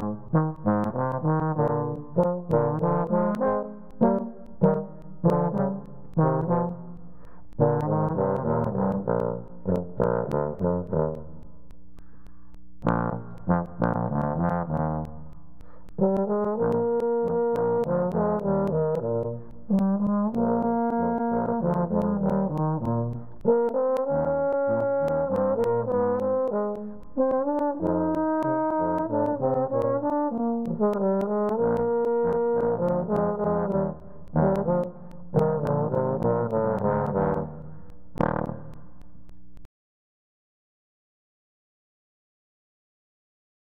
Mm-hmm. Mm-hmm.